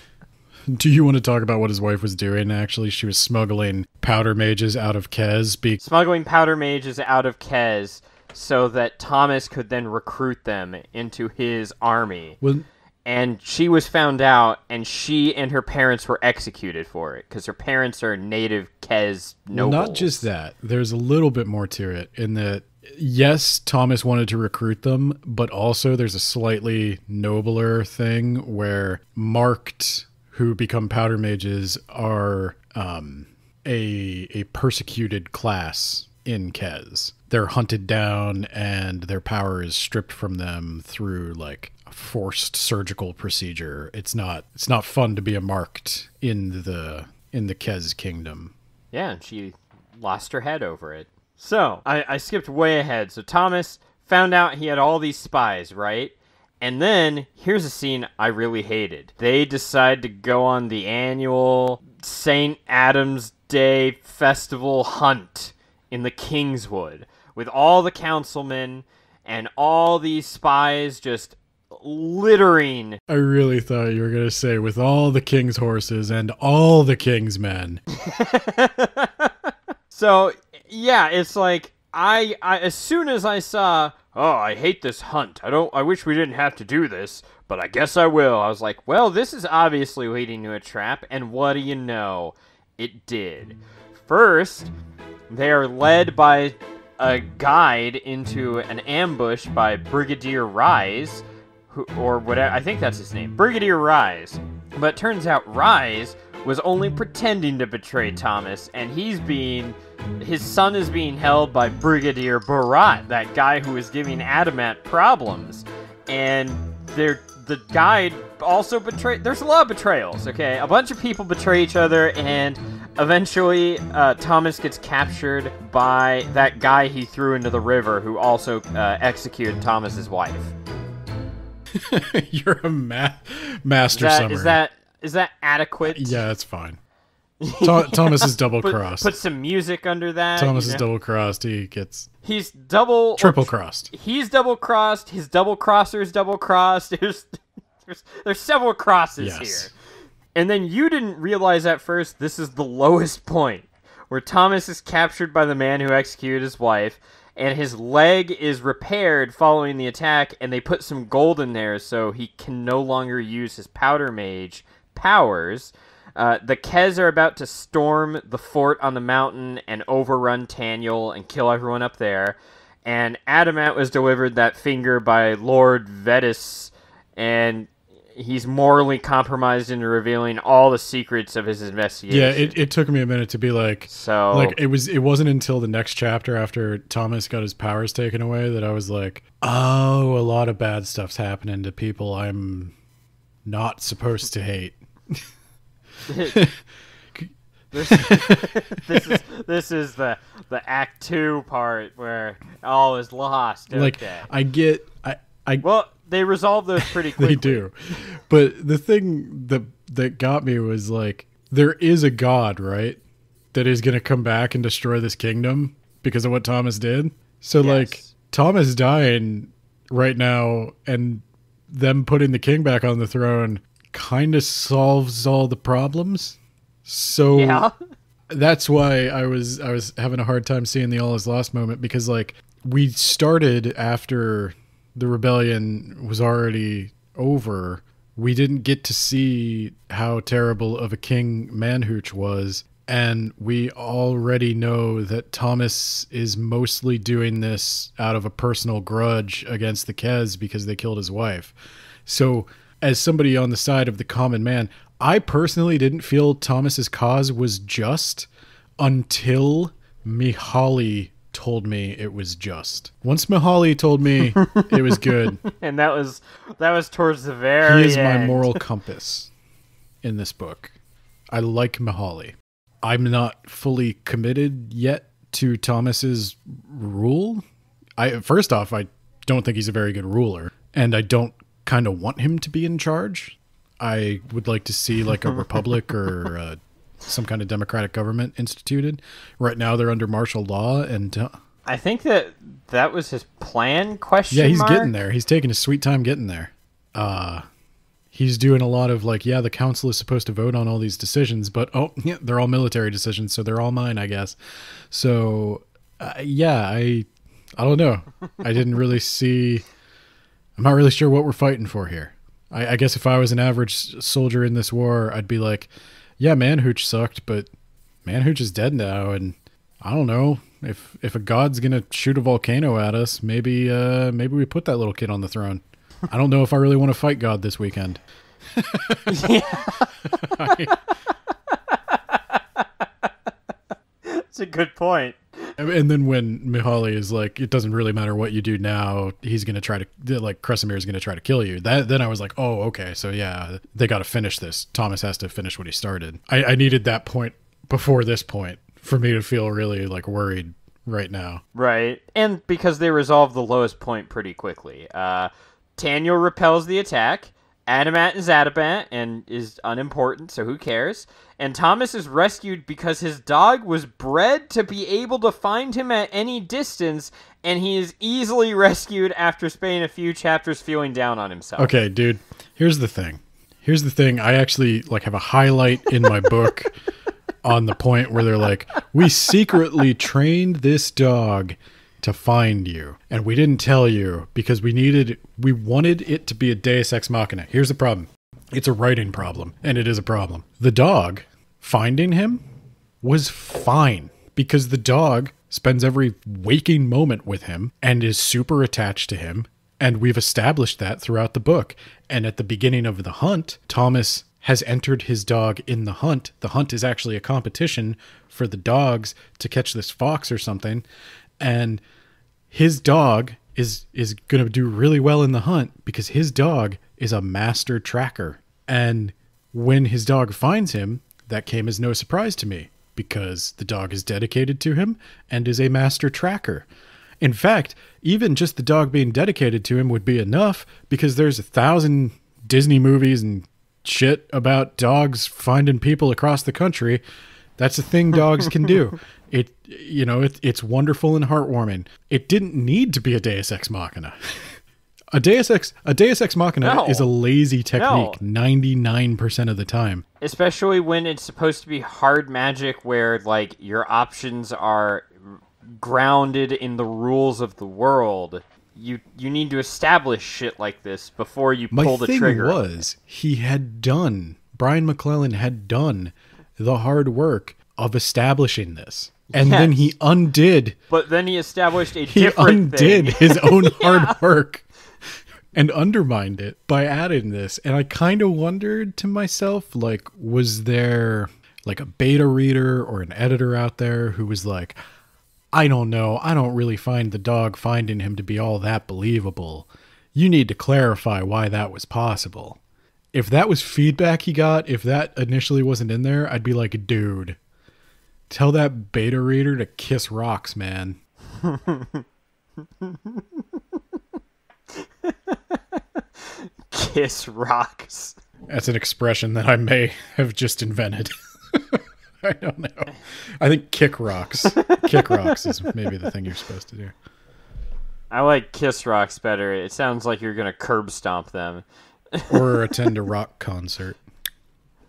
Do you want to talk about what his wife was doing? Actually, she was smuggling powder mages out of Kez. Be-
Smuggling powder mages out of Kez so that Thomas could then recruit them into his army.
well,
And she was found out, and she and her parents were executed for it because her parents are native Kez
Well,
nobles.
not just that. There's a little bit more to it in that yes, Thomas wanted to recruit them, but also there's a slightly nobler thing where marked who become powder mages are um, a a persecuted class in Kez. They're hunted down and their power is stripped from them through like a forced surgical procedure. It's not it's not fun to be a marked in the in the Kez kingdom.
Yeah, and she lost her head over it. So, I, I skipped way ahead. So, Thomas found out he had all these spies, right? And then, here's a scene I really hated. They decide to go on the annual St. Adom's Day festival hunt in the Kingswood with all the councilmen and all these spies just littering
I really thought you were going to say with all the king's horses and all the king's men.
So yeah, it's like I, I as soon as I saw, oh, I hate this hunt. I don't. I wish we didn't have to do this, but I guess I will. I was like, well, this is obviously leading to a trap, and what do you know? It did. First, they are led by a guide into an ambush by Brigadier Rise, who, or whatever. I think that's his name, Brigadier Rise. But turns out Rise was only pretending to betray Thomas, and he's being. His son is being held by Brigadier Barat, that guy who is giving Adamat problems. And they're, the guide also betrayed. There's a lot of betrayals, okay? A bunch of people betray each other, and eventually uh, Thomas gets captured by that guy he threw into the river who also uh, executed Thomas's wife.
You're a ma- master
Is that,
summary.
is that is that adequate?
yeah, that's fine. Tho- Thomas is double crossed.
put some music under that.
Thomas is
know?
double crossed. He gets
He's double
triple crossed.
He's double crossed. His double crosser's double crossed. There's, there's there's several crosses
Yes.
here. And then you didn't realize at first this is the lowest point where Thomas is captured by the man who executed his wife and his leg is repaired following the attack and they put some gold in there so he can no longer use his powder mage powers. Uh, the Kez are about to storm the fort on the mountain and overrun Taniel and kill everyone up there. And Adamat was delivered that finger by Lord Vetas, and he's morally compromised into revealing all the secrets of his investigation.
Yeah, it, it took me a minute to be like,
so
like it was. It wasn't until the next chapter after Thomas got his powers taken away that I was like, oh, a lot of bad stuff's happening to people I'm not supposed to hate.
this, this is this is the the Act Two part where all is lost.
Like
okay.
I get, I, I
well, they resolve those pretty quickly.
they do, but the thing that that got me was like, there is a god, right, that is gonna come back and destroy this kingdom because of what Thomas did. So like Thomas dying right now and them putting the king back on the throne kind of solves all the problems. So
Yeah.
that's why I was I was having a hard time seeing the all is lost moment because like we started after the rebellion was already over. We didn't get to see how terrible of a king Manhouch was, and we already know that Thomas is mostly doing this out of a personal grudge against the Kez because they killed his wife. So, as somebody on the side of the common man, I personally didn't feel Thomas's cause was just until Mihali told me it was just. Once Mihali told me it was good,
and that was that was towards the very
he is my moral compass in this book. I like Mihali. I'm not fully committed yet to Thomas's rule. I first off, I don't think he's a very good ruler, and I don't kind of want him to be in charge. I would like to see like a republic or uh, some kind of democratic government instituted. Right now, they're under martial law, and uh,
I think that that was his plan. Question.
yeah, he's
mark?
getting there. He's taking his sweet time getting there. Uh he's doing a lot of like, yeah, the council is supposed to vote on all these decisions, but oh, yeah, they're all military decisions, so they're all mine, I guess. So, uh, yeah, I I don't know. I didn't really see I'm not really sure what we're fighting for here. I, I guess if I was an average soldier in this war, I'd be like, yeah, Manhouch sucked, but Manhouch is dead now, and I don't know if if a god's gonna shoot a volcano at us, maybe uh maybe we put that little kid on the throne. I don't know if I really want to fight God this weekend.
That's a good point.
And then when Mihali is like, it doesn't really matter what you do now, he's gonna try to like Kresimir is gonna try to kill you. That then I was like, oh okay, so yeah, they got to finish this. Thomas has to finish what he started. I, I needed that point before this point for me to feel really like worried right now.
Right. And because they resolve the lowest point pretty quickly. Uh, Taniel repels the attack, Adamat is Adamant and is unimportant, so who cares? And Thomas is rescued because his dog was bred to be able to find him at any distance, and he is easily rescued after spending a few chapters feeling down on himself.
Okay, dude. Here's the thing. Here's the thing. I actually like have a highlight in my book on the point where they're like, "We secretly trained this dog to find you, and we didn't tell you because we needed we wanted it to be a Deus Ex Machina." Here's the problem. It's a writing problem, and it is a problem. The dog finding him was fine because the dog spends every waking moment with him and is super attached to him and we've established that throughout the book. And at the beginning of the hunt, Thomas has entered his dog in the hunt. The hunt is actually a competition for the dogs to catch this fox or something. And his dog is is going to do really well in the hunt because his dog is a master tracker. And when his dog finds him, that came as no surprise to me because the dog is dedicated to him and is a master tracker. In fact, even just the dog being dedicated to him would be enough because there's a thousand Disney movies and shit about dogs finding people across the country. That's a thing dogs can do. It, you know, it, it's wonderful and heartwarming. It didn't need to be a Deus Ex Machina. A Deus Ex, a Deus Ex Machina
No.
is a lazy technique ninety nine percent of the time.
especially when it's supposed to be hard magic where like your options are grounded in the rules of the world you you need to establish shit like this before you
My
pull the
thing
trigger
was he had done Brian McClellan had done the hard work of establishing this, and then he undid
but then he established a
he
different
undid
thing
his own hard work and undermined it by adding this. And I kind of wondered to myself, like, was there like a beta reader or an editor out there who was like, I don't know, I don't really find the dog finding him to be all that believable. You need to clarify why that was possible. If that was feedback he got, if that initially wasn't in there, I'd be like, dude, tell that beta reader to kiss rocks, man.
kiss rocks
That's an expression that I may have just invented. I don't know. I think kick rocks. kick rocks is maybe the thing you're supposed to do.
i like kiss rocks better it sounds like you're gonna curb stomp them
Or attend a rock concert.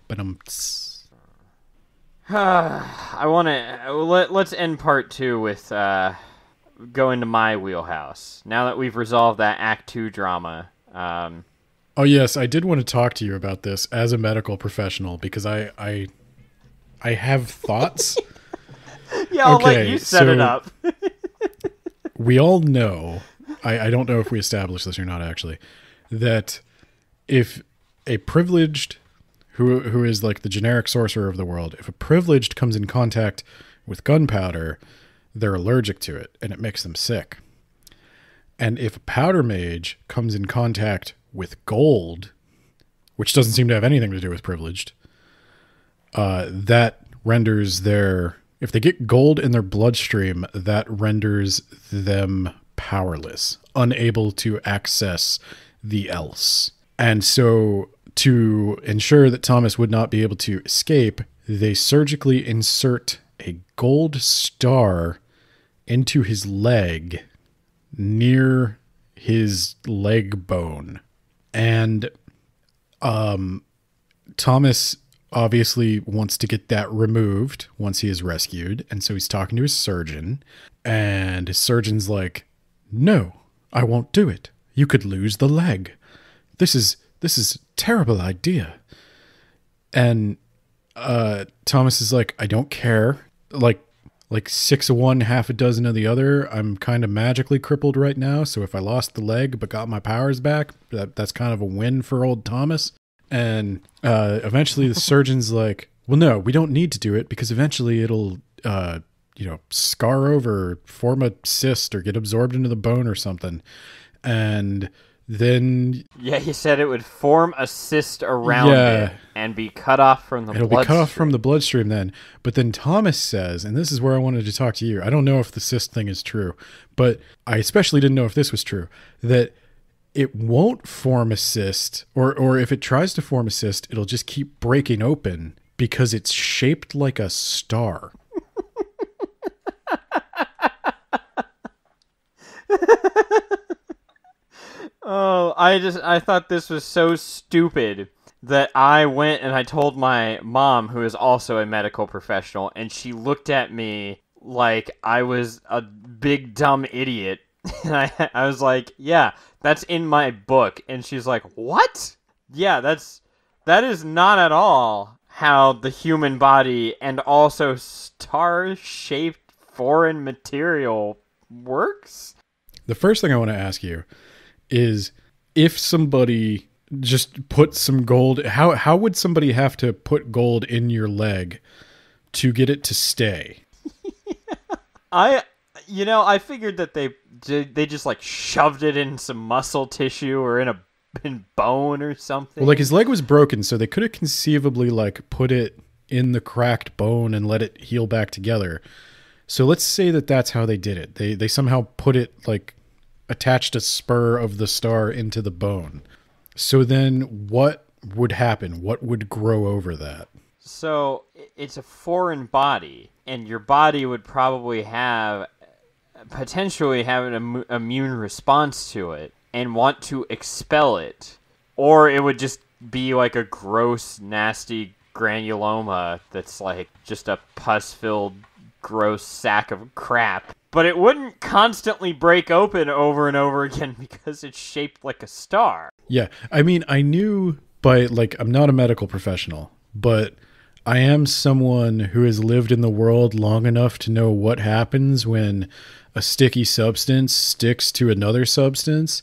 But um
i want to let, let's end part two with uh going to my wheelhouse now that we've resolved that act two drama um
Oh yes, I did want to talk to you about this as a medical professional because I I I have thoughts.
yeah i'll let you set it up
we all know I, I don't know if we established this or not actually that if a privileged who who is like the generic sorcerer of the world if a privileged comes in contact with gunpowder they're allergic to it and it makes them sick. And if a powder mage comes in contact with gold which doesn't seem to have anything to do with privileged uh, that renders their if they get gold in their bloodstream that renders them powerless unable to access the else and so to ensure that thomas would not be able to escape they surgically insert a gold star into his leg near his leg bone and um, Thomas obviously wants to get that removed once he is rescued. And so he's talking to his surgeon. And his surgeon's like, No, I won't do it. You could lose the leg. This is this is a terrible idea. And uh Thomas is like, I don't care. Like like six of one, half a dozen of the other. I'm kind of magically crippled right now, so if I lost the leg but got my powers back, that, that's kind of a win for old Thomas. And uh, eventually the surgeon's like, well, no, we don't need to do it because eventually it'll, uh, you know, scar over, form a cyst, or get absorbed into the bone or something. And then
Yeah, he said it would form a cyst around
Yeah.
it and be cut off from the
it'll
blood.
be cut off from the bloodstream then. But then Thomas says, and this is where I wanted to talk to you. I don't know if the cyst thing is true, but I especially didn't know if this was true, that it won't form a cyst, or or if it tries to form a cyst, it'll just keep breaking open because it's shaped like a star.
Oh, I just I thought this was so stupid that I went and I told my mom, who is also a medical professional, and she looked at me like I was a big dumb idiot. And I I was like, "Yeah, that's in my book." And she's like, "What?" Yeah, that's that is not at all how the human body and also star-shaped foreign material works.
The first thing I want to ask you is if somebody just put some gold how how would somebody have to put gold in your leg to get it to stay?
I, you know, I figured that they they just like shoved it in some muscle tissue or in a in bone or something.
Well, like his leg was broken, so they could have conceivably like put it in the cracked bone and let it heal back together. So let's say that that's how they did it. They they somehow put it like attached a spur of the star into the bone. So then what would happen? What would grow over that?
so it's a foreign body, and your body would probably have potentially have an Im- immune response to it and want to expel it, or it would just be like a gross, nasty granuloma that's like just a pus-filled, gross sack of crap. But it wouldn't constantly break open over and over again because it's shaped like a star.
Yeah, I mean, I knew by like I'm not a medical professional, but I am someone who has lived in the world long enough to know what happens when a sticky substance sticks to another substance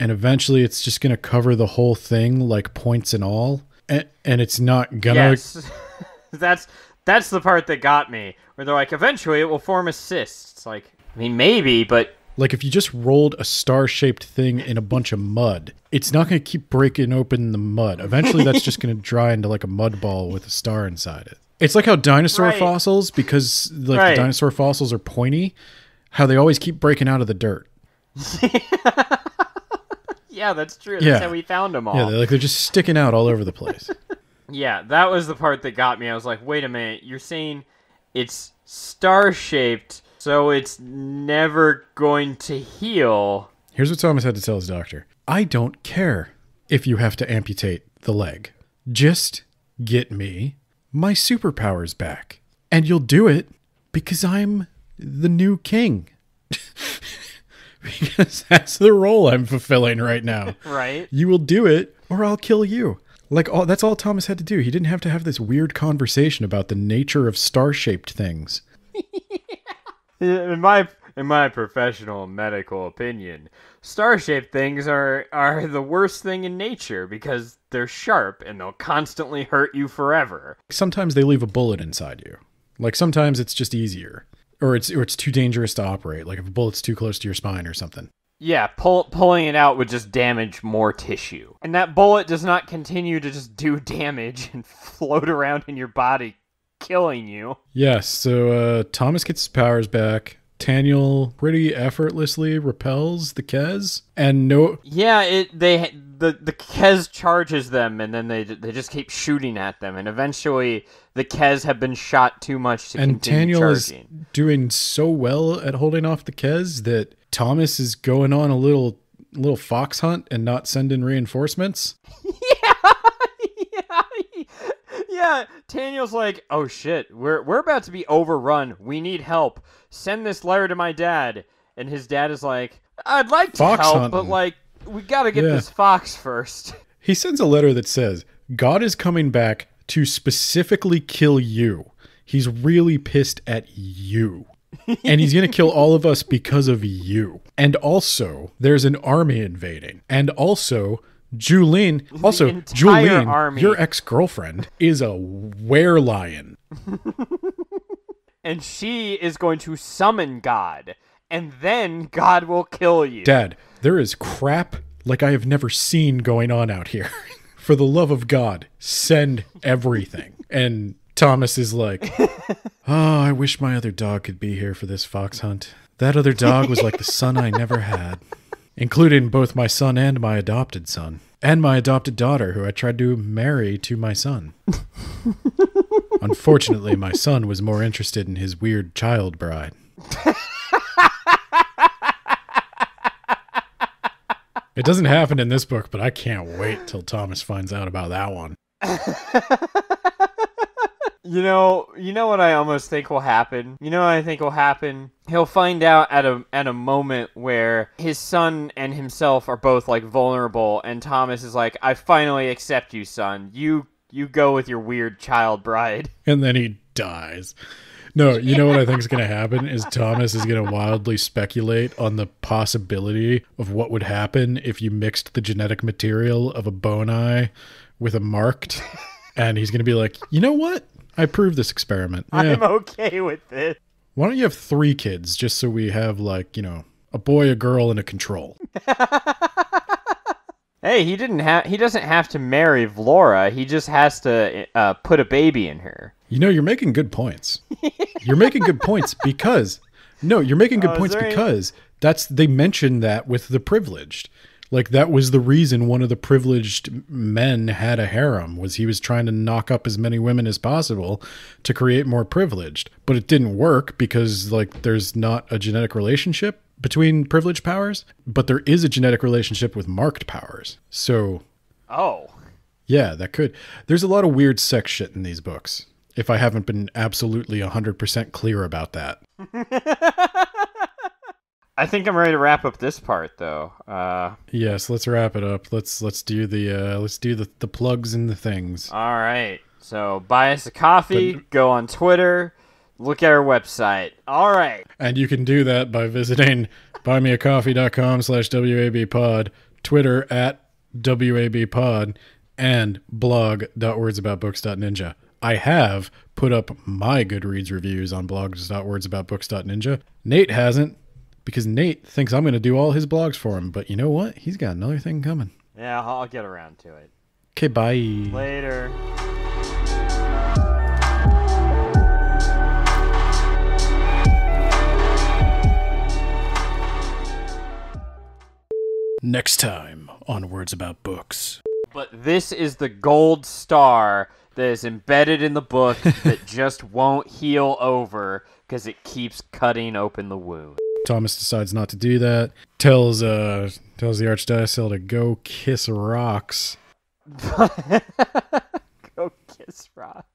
and eventually it's just going to cover the whole thing like points and all and, and it's not gonna
Yes, that's that's the part that got me. Where they're like, eventually it will form a cyst. It's like, I mean, maybe, but
like if you just rolled a star-shaped thing in a bunch of mud it's not going to keep breaking open the mud eventually that's just going to dry into like a mud ball with a star inside it it's like how dinosaur
Right.
fossils because like
Right.
the dinosaur fossils are pointy how they always keep breaking out of the dirt
yeah, that's true. That's
Yeah.
how we found them all.
yeah
Yeah,
they're like they're just sticking out all over the place yeah,
that was the part that got me. I was like, wait a minute, you're saying it's star shaped, so it's never going to heal.
here's what thomas had to tell his doctor. I don't care if you have to amputate the leg. Just get me my superpowers back. And you'll do it because i'm the new king. Because that's the role i'm fulfilling right now.
Right?
you will do it or i'll kill you. Like all that's all thomas had to do. He didn't have to have this weird conversation about the nature of star-shaped things
In my in my professional medical opinion, star-shaped things are are the worst thing in nature because they're sharp and they'll constantly hurt you forever.
sometimes they leave a bullet inside you. Like sometimes it's just easier, or it's or it's too dangerous to operate. Like if a bullet's too close to your spine or something.
Yeah, pull, pulling it out would just damage more tissue. And that bullet does not continue to just do damage and float around in your body, killing you.
Yes. So uh, Thomas gets his powers back. Taniel pretty effortlessly repels the Kez, and no,
Yeah, it they the the Kez charges them, and then they they just keep shooting at them, and eventually the Kez have been shot too much to
and
continue
Taniel is doing so well at holding off the Kez that Thomas is going on a little little fox hunt and not sending reinforcements.
yeah, yeah. Taniel's like, "Oh shit, we're we're about to be overrun. We need help. Send this letter to my dad." And his dad is like, "I'd like to
Fox
help,
hunting.
but like, we gotta get
Yeah.
this fox first.
He sends a letter that says, God is coming back to specifically kill you. He's really pissed at you. and he's going to kill all of us because of you. And also, there's an army invading. And also, Julene, also, Julene,
army.
your ex girlfriend, is a were lion.
and she is going to summon God, and then God will kill you."
Dad, there is crap like I have never seen going on out here. For the love of God, send everything. And Thomas is like, Oh, I wish my other dog could be here for this fox hunt. That other dog was like the son I never had. Including both my son and my adopted son, and my adopted daughter, who I tried to marry to my son. Unfortunately, my son was more interested in his weird child bride. it doesn't happen in this book, but I can't wait till Thomas finds out about that one.
You know, you know what I almost think will happen. You know what I think will happen. He'll find out at a at a moment where his son and himself are both like vulnerable, and Thomas is like, "I finally accept you, son. You you go with your weird child bride."
And then he dies. No, you know what I think is going to happen is Thomas is going to wildly speculate on the possibility of what would happen if you mixed the genetic material of a bone eye with a marked, and he's going to be like, you know what? I proved this experiment. Yeah.
I'm okay with this.
Why don't you have three kids just so we have like you know a boy, a girl, and a control?
Hey, he didn't have. He doesn't have to marry Vlora. He just has to uh, put a baby in her.
You know, you're making good points. You're making good points because no, you're making good
Oh,
points
there any-
because that's they mentioned that with the privileged. Like that was the reason one of the privileged men had a harem was he was trying to knock up as many women as possible to create more privileged. But it didn't work because like there's not a genetic relationship between privileged powers, but there is a genetic relationship with marked powers. So
Oh,
yeah, that could. There's a lot of weird sex shit in these books. If I haven't been absolutely 100% clear about that.
I think I'm ready to wrap up this part, though. Uh,
Yes, let's wrap it up. Let's let's do the uh let's do the the plugs and the things.
all right. So buy us a coffee. go on Twitter. Look at our website. All right.
And you can do that by visiting buymeacoffee.com slash wabpod, Twitter at wabpod, and blog.wordsaboutbooks.ninja. I have put up my Goodreads reviews on blogs.wordsaboutbooks.ninja. Nate hasn't, because Nate thinks I'm going to do all his blogs for him. But you know what? He's got another thing coming.
Yeah, I'll get around to it
Okay, bye.
later.
Next time on Words About Books.
But this is the gold star that is embedded in the book that just won't heal over because it keeps cutting open the wound.
Thomas decides not to do that. Tells uh tells the archdiocese to go kiss rocks.
Go kiss rock.